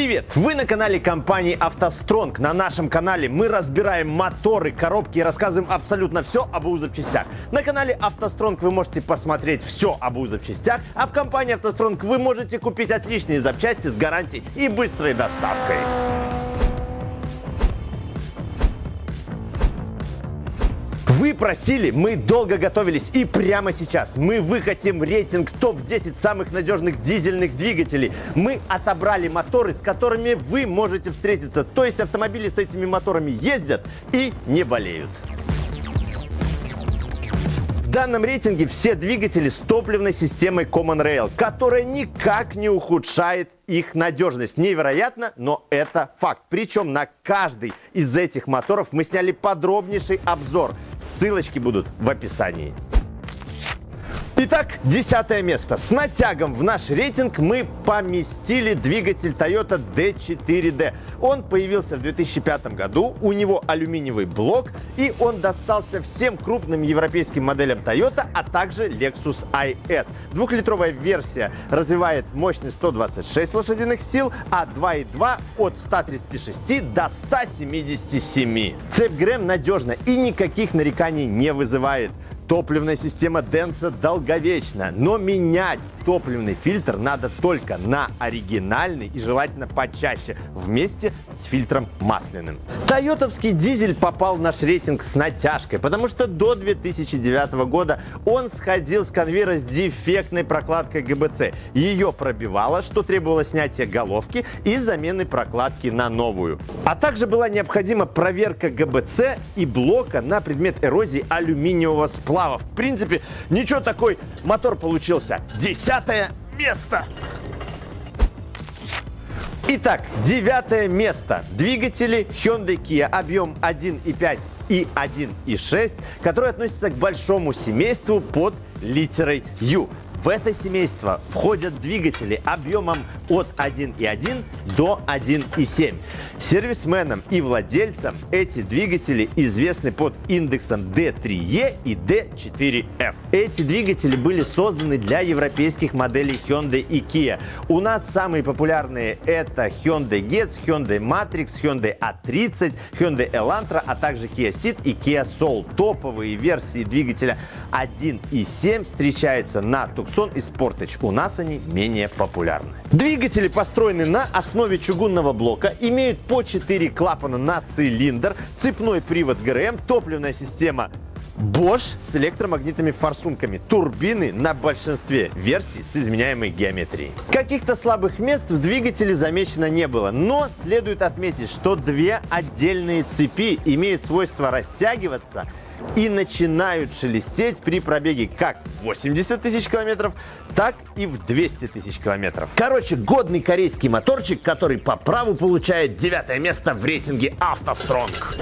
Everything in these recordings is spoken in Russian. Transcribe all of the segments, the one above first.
Привет! Вы на канале компании «АвтоСтронг». На нашем канале мы разбираем моторы, коробки и рассказываем абсолютно все об УЗ запчастях. На канале «АвтоСтронг» вы можете посмотреть все об УЗ запчастях, а в компании «АвтоСтронг» вы можете купить отличные запчасти с гарантией и быстрой доставкой. Вы просили, мы долго готовились и прямо сейчас мы выкатим рейтинг топ-10 самых надежных дизельных двигателей. Мы отобрали моторы, с которыми вы можете встретиться. То есть автомобили с этими моторами ездят и не болеют. В данном рейтинге все двигатели с топливной системой Common Rail, которая никак не ухудшает их надежность. Невероятно, но это факт. Причем на каждый из этих моторов мы сняли подробнейший обзор. Ссылочки будут в описании. Итак, десятое место. С натягом в наш рейтинг мы поместили двигатель Toyota D4D. Он появился в 2005 году, у него алюминиевый блок, и он достался всем крупным европейским моделям Toyota, а также Lexus IS. Двухлитровая версия развивает мощность 126 лошадиных сил, а 2.2 от 136 до 177. Цепь ГРМ надежна и никаких нареканий не вызывает. Топливная система Денса долговечна, но менять топливный фильтр надо только на оригинальный и желательно почаще, вместе с фильтром масляным. Тойотовский дизель попал в наш рейтинг с натяжкой, потому что до 2009 года он сходил с конвейера с дефектной прокладкой ГБЦ. Ее пробивало, что требовало снятия головки и замены прокладки на новую. А также была необходима проверка ГБЦ и блока на предмет эрозии алюминиевого сплава сплава. В принципе, ничего такой мотор получился. Десятое место. Итак, девятое место. Двигатели Hyundai Kia объем 1.5 и 1.6, которые относятся к большому семейству под литерой U. В это семейство входят двигатели объемом от 1.1 до 1.7. Сервисменам и владельцам эти двигатели известны под индексом D3E и D4F. Эти двигатели были созданы для европейских моделей Hyundai и Kia. У нас самые популярные это Hyundai Getz, Hyundai Matrix, Hyundai A30, Hyundai Elantra, а также Kia Ceed и Kia Soul. Топовые версии двигателя 1.7 встречаются на Tucson и Sportage. У нас они менее популярны. Двигатели построены на основе чугунного блока, имеют по 4 клапана на цилиндр, цепной привод ГРМ, топливная система Bosch с электромагнитными форсунками, турбины на большинстве версий с изменяемой геометрией. Каких-то слабых мест в двигателе замечено не было, но следует отметить, что две отдельные цепи имеют свойство растягиваться и начинают шелестеть при пробеге как 80 тысяч километров, так и в 200 тысяч километров. Короче, годный корейский моторчик, который по праву получает девятое место в рейтинге «АвтоСтронг».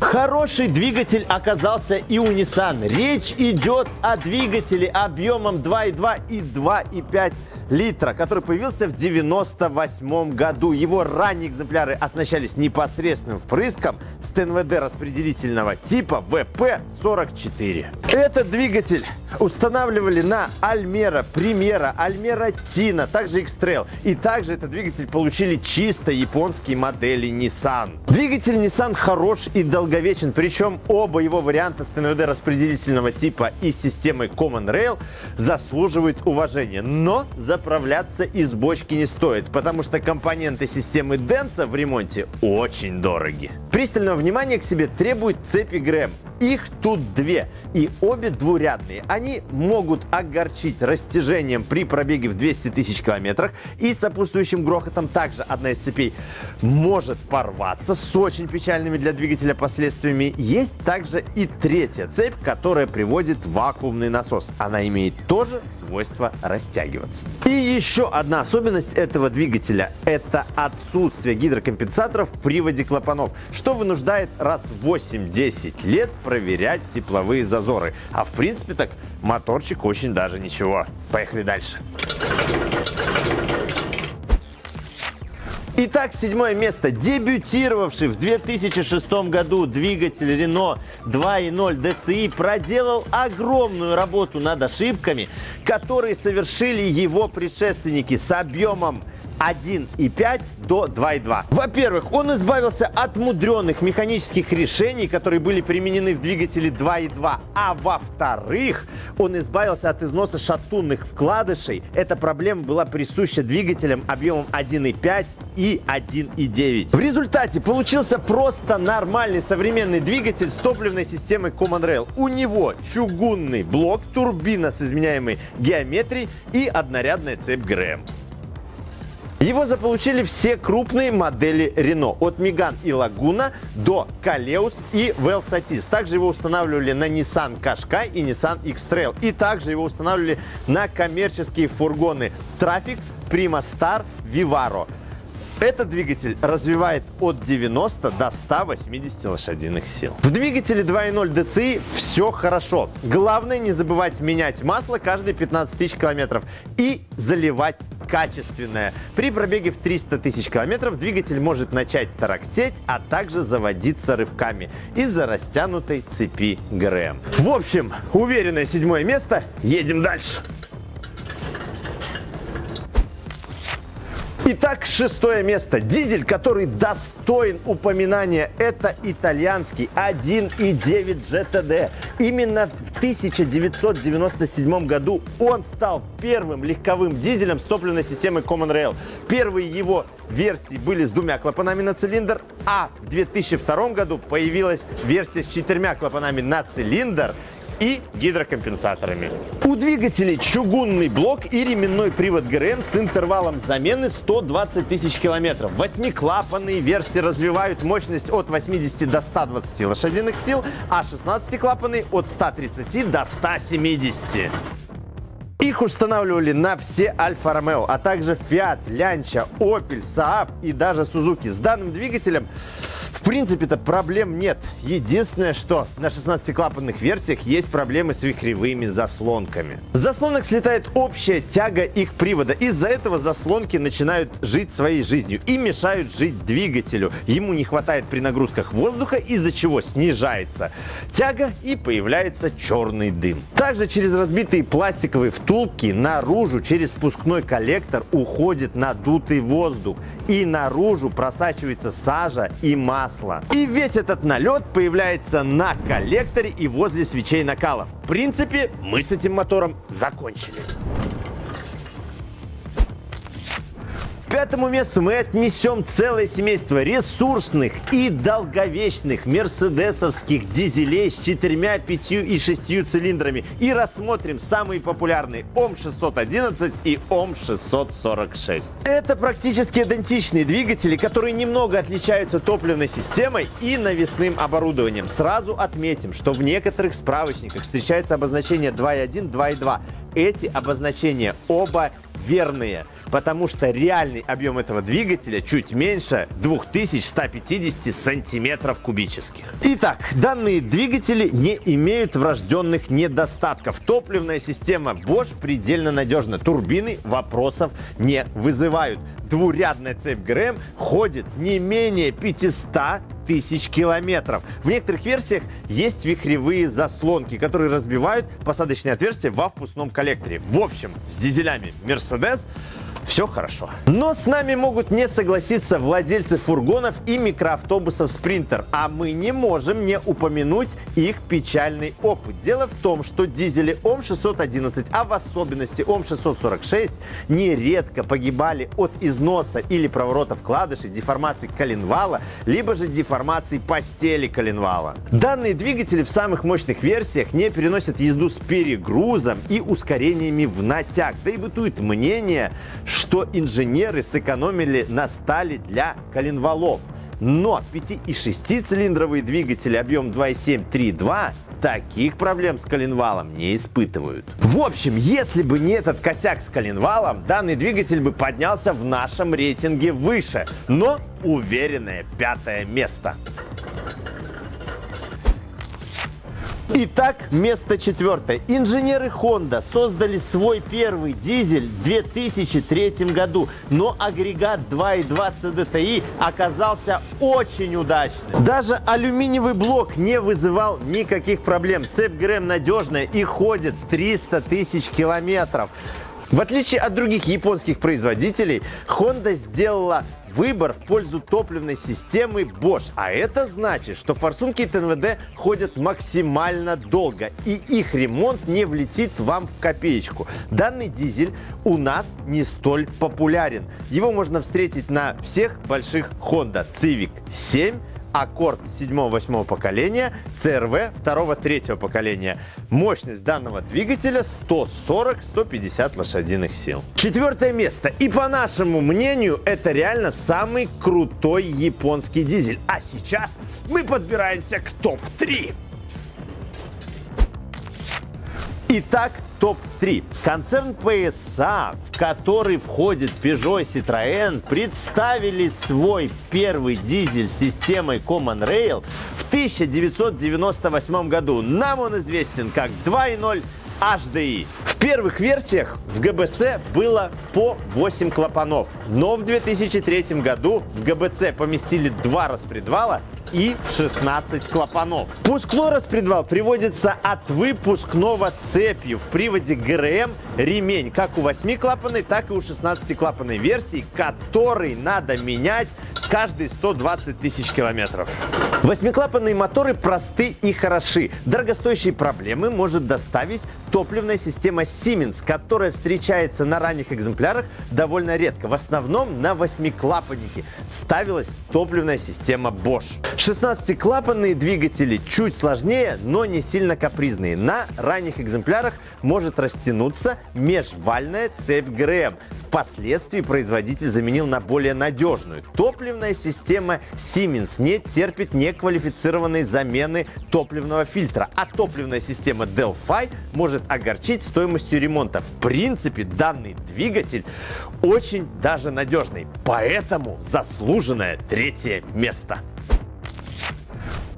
Хороший двигатель оказался и у Nissan. Речь идет о двигателе объемом 2,2 и 2,5 литра, который появился в 98 году. Его ранние экземпляры оснащались непосредственным впрыском с ТНВД распределительного типа ВП-44. Этот двигатель устанавливали на Альмера, Примера, Альмера Тина, также X-Trail. И также этот двигатель получили чисто японские модели Nissan. Двигатель Nissan хорош и долговечен, причем оба его варианта с ТНВД распределительного типа и системой Common Rail заслуживают уважения. Но за заправляться из бочки не стоит, потому что компоненты системы Денса в ремонте очень дороги. Пристального внимания к себе требует цепи ГРМ. Их тут две, и обе двурядные. Они могут огорчить растяжением при пробеге в 200 тысяч километрах и сопутствующим грохотом. Также одна из цепей может порваться с очень печальными для двигателя последствиями. Есть также и третья цепь, которая приводит вакуумный насос. Она имеет тоже свойство растягиваться. И еще одна особенность этого двигателя – это отсутствие гидрокомпенсаторов в приводе клапанов, что вынуждает раз в 8-10 лет проверять тепловые зазоры. А в принципе так моторчик очень даже ничего. Поехали дальше. Итак, седьмое место. Дебютировавший в 2006 году двигатель Renault 2.0 DCI проделал огромную работу над ошибками, которые совершили его предшественники с объемом 1,5 до 2,2. Во-первых, он избавился от мудреных механических решений, которые были применены в двигателе 2,2. А во-вторых, он избавился от износа шатунных вкладышей. Эта проблема была присуща двигателям объемом 1,5 и 1,9. В результате получился просто нормальный современный двигатель с топливной системой Common Rail. У него чугунный блок, турбина с изменяемой геометрией и однорядная цепь ГРМ. Его заполучили все крупные модели Renault, от Megane и Laguna до Kaleus и Velsatis. Также его устанавливали на Nissan Qashqai и Nissan X-Trail. И также его устанавливали на коммерческие фургоны Traffic, Prima Star, Vivaro. Этот двигатель развивает от 90 до 180 лошадиных сил. В двигателе 2.0 DCI все хорошо. Главное не забывать менять масло каждые 15 тысяч километров и заливать качественное. При пробеге в 300 тысяч километров двигатель может начать тарахтеть, а также заводиться рывками из-за растянутой цепи ГРМ. В общем, уверенное седьмое место. Едем дальше. Итак, шестое место. Дизель, который достоин упоминания, это итальянский 1.9 GTD. Именно в 1997 году он стал первым легковым дизелем с топливной системой Common Rail. Первые его версии были с двумя клапанами на цилиндр, а в 2002 году появилась версия с четырьмя клапанами на цилиндр и гидрокомпенсаторами. У двигателей чугунный блок и ременной привод ГРМ с интервалом замены 120 тысяч километров. Восьмиклапанные версии развивают мощность от 80 до 120 лошадиных сил, а 16-клапанные от 130 до 170. Их устанавливали на все Альфа Ромео, а также Fiat, Lancia, Opel, Saab и даже Suzuki. С данным двигателем в принципе-то проблем нет. Единственное, что на 16-клапанных версиях есть проблемы с вихревыми заслонками. С заслонок слетает общая тяга их привода. Из-за этого заслонки начинают жить своей жизнью и мешают жить двигателю. Ему не хватает при нагрузках воздуха, из-за чего снижается тяга и появляется черный дым. Также через разбитые пластиковые втулки наружу через пускной коллектор уходит надутый воздух и наружу просачивается сажа и масло. И весь этот налет появляется на коллекторе и возле свечей накалов. В принципе, мы с этим мотором закончили. Пятому месту мы отнесем целое семейство ресурсных и долговечных мерседесовских дизелей с четырьмя, пятью и шестью цилиндрами и рассмотрим самые популярные ОМ-611 и ОМ-646. Это практически идентичные двигатели, которые немного отличаются топливной системой и навесным оборудованием. Сразу отметим, что в некоторых справочниках встречается обозначение 2.1, 2.2. Эти обозначения оба верные, потому что реальный объем этого двигателя чуть меньше 2150 сантиметров кубических. Итак, данные двигатели не имеют врожденных недостатков. Топливная система Bosch предельно надежна. Турбины вопросов не вызывают. Двурядная цепь ГРМ ходит не менее 500 тысяч километров. В некоторых версиях есть вихревые заслонки, которые разбивают посадочные отверстия во впускном коллекторе. В общем, с дизелями Mercedes все хорошо. Но с нами могут не согласиться владельцы фургонов и микроавтобусов Спринтер, а мы не можем не упомянуть их печальный опыт. Дело в том, что дизели ОМ-611, а в особенности ОМ-646, нередко погибали от износа или проворота вкладышей, деформации коленвала, либо же деформации постели коленвала. Данные двигатели в самых мощных версиях не переносят езду с перегрузом и ускорениями в натяг. Да и бытует мнение, что инженеры сэкономили на стали для коленвалов. Но 5 и 6 цилиндровые двигатели объем 2,7 3,2 таких проблем с коленвалом не испытывают. В общем, если бы не этот косяк с коленвалом, данный двигатель бы поднялся в нашем рейтинге выше. Но уверенное пятое место. Итак, место четвертое. Инженеры Honda создали свой первый дизель в 2003 году, но агрегат 2.2 CDTI оказался очень удачным. Даже алюминиевый блок не вызывал никаких проблем. Цепь ГРМ надежная и ходит 300 тысяч километров. В отличие от других японских производителей, Honda сделала выбор в пользу топливной системы Bosch. А это значит, что форсунки ТНВД ходят максимально долго, и их ремонт не влетит вам в копеечку. Данный дизель у нас не столь популярен. Его можно встретить на всех больших Honda Civic 7, Аккорд 7-8 поколения, CRV 2-3 поколения. Мощность данного двигателя 140-150 лошадиных сил. Четвертое место. И по нашему мнению, это реально самый крутой японский дизель. А сейчас мы подбираемся к топ-3. Итак, топ-3. Концерн PSA, в который входит Peugeot Citroën, представили свой первый дизель с системой Common Rail в 1998 году. Нам он известен как 2.0 HDI. В первых версиях в ГБЦ было по 8 клапанов, но в 2003 году в ГБЦ поместили два распредвала и 16 клапанов. Пускной распредвал приводится от выпускного цепью в приводе ГРМ ремень, как у 8-клапанной, так и у 16-клапанной версии, который надо менять каждые 120 тысяч километров. Восьмиклапанные моторы просты и хороши. Дорогостоящие проблемы может доставить топливная система Siemens, которая встречается на ранних экземплярах довольно редко. В основном на восьмиклапаннике ставилась топливная система Bosch. 16-клапанные двигатели чуть сложнее, но не сильно капризные. На ранних экземплярах может растянуться межвальная цепь ГРМ. Впоследствии производитель заменил на более надежную. Топливная система Siemens не терпит неквалифицированной замены топливного фильтра, а топливная система Delphi может огорчить стоимостью ремонта. В принципе, данный двигатель очень даже надежный, поэтому заслуженное третье место.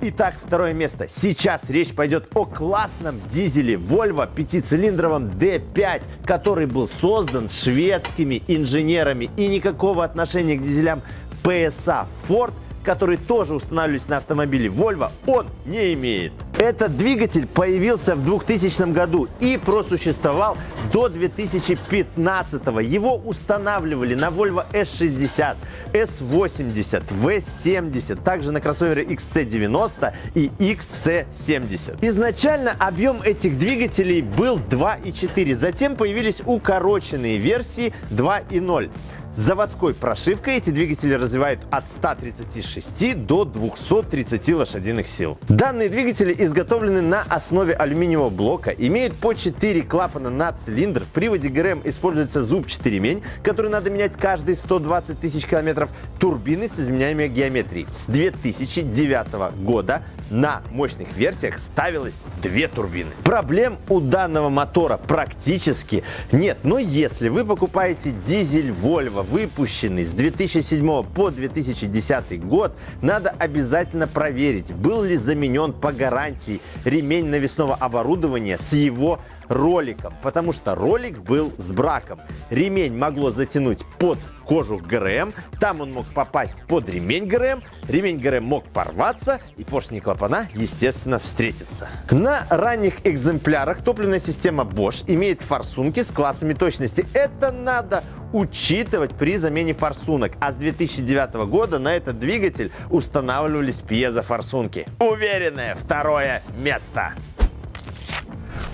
Итак, второе место. Сейчас речь пойдет о классном дизеле Volvo пятицилиндровом D5, который был создан шведскими инженерами и никакого отношения к дизелям PSA Ford которые тоже устанавливались на автомобиле Volvo, он не имеет. Этот двигатель появился в 2000 году и просуществовал до 2015. Его устанавливали на Volvo S60, S80, V70, также на кроссовере XC90 и XC70. Изначально объем этих двигателей был 2,4, затем появились укороченные версии 2,0. Заводской прошивкой эти двигатели развивают от 136 до 230 лошадиных сил. Данные двигатели изготовлены на основе алюминиевого блока, имеют по 4 клапана на цилиндр. В приводе ГРМ используется зубчатый ремень, который надо менять каждые 120 тысяч километров. Турбины с изменяемой геометрией. С 2009 года на мощных версиях ставилось две турбины. Проблем у данного мотора практически нет. Но если вы покупаете дизель Volvo, выпущенный с 2007 по 2010 год, надо обязательно проверить, был ли заменен по гарантии ремень навесного оборудования с его роликом, потому что ролик был с браком. Ремень могло затянуть под кожух ГРМ, там он мог попасть под ремень ГРМ, ремень ГРМ мог порваться и поршни клапана, естественно, встретиться. На ранних экземплярах топливная система Bosch имеет форсунки с классами точности. Это надо учитывать при замене форсунок. А с 2009 года на этот двигатель устанавливались пьезофорсунки. Уверенное второе место.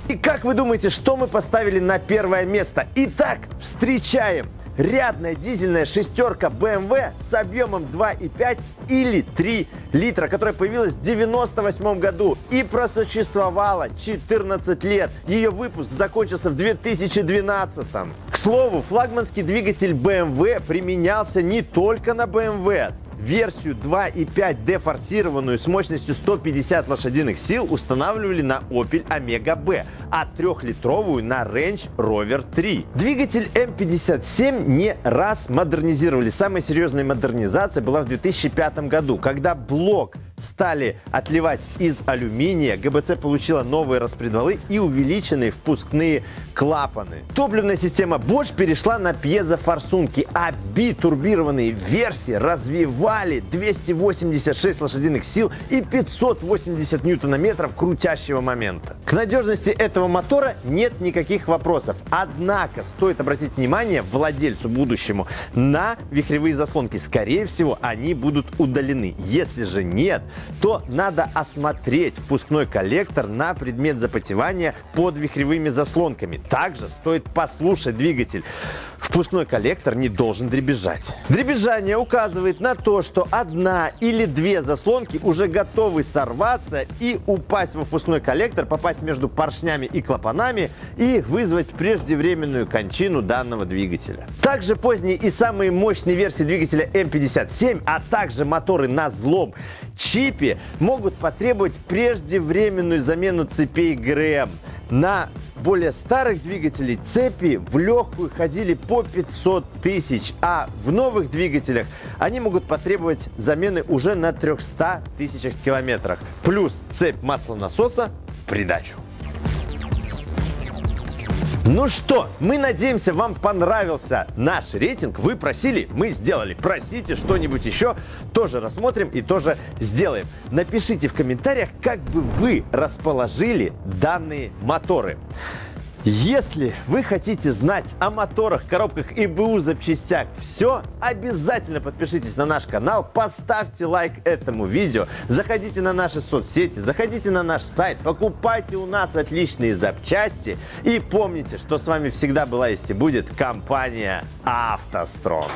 И как вы думаете, что мы поставили на первое место? Итак, встречаем рядная дизельная шестерка BMW с объемом 2,5 или 3 литра, которая появилась в 98 году и просуществовала 14 лет. Ее выпуск закончился в 2012. К слову, флагманский двигатель BMW применялся не только на BMW версию 2.5D форсированную с мощностью 150 лошадиных сил устанавливали на Opel Omega B. а трехлитровую на Range Rover 3. Двигатель М57 не раз модернизировали. Самая серьезная модернизация была в 2005 году, когда блок стали отливать из алюминия, ГБЦ получила новые распредвалы и увеличенные впускные клапаны. Топливная система Bosch перешла на пьезофорсунки, а битурбированные версии развивали 286 лошадиных сил и 580 ньютонометров крутящего момента. К надежности этого мотора нет никаких вопросов. Однако стоит обратить внимание владельцу будущему на вихревые заслонки. Скорее всего, они будут удалены. Если же нет, то надо осмотреть впускной коллектор на предмет запотевания под вихревыми заслонками. Также стоит послушать двигатель. Впускной коллектор не должен дребезжать. Дребезжание указывает на то, что одна или две заслонки уже готовы сорваться и упасть во впускной коллектор, попасть между поршнями и клапанами и вызвать преждевременную кончину данного двигателя. Также поздние и самые мощные версии двигателя М57, а также моторы на злом чипе могут потребовать преждевременную замену цепей ГРМ. На более старых двигателей цепи в легкую ходили по 500 тысяч, а в новых двигателях они могут потребовать замены уже на 300 тысячах километрах. Плюс цепь маслонасоса в придачу. Ну что, мы надеемся, вам понравился наш рейтинг. Вы просили, мы сделали. Просите что-нибудь еще, тоже рассмотрим и тоже сделаем. Напишите в комментариях, как бы вы расположили данные моторы. Если вы хотите знать о моторах, коробках и БУ запчастях все, обязательно подпишитесь на наш канал, поставьте лайк этому видео, заходите на наши соцсети, заходите на наш сайт, покупайте у нас отличные запчасти и помните, что с вами всегда была есть и будет компания «АвтоСтронг».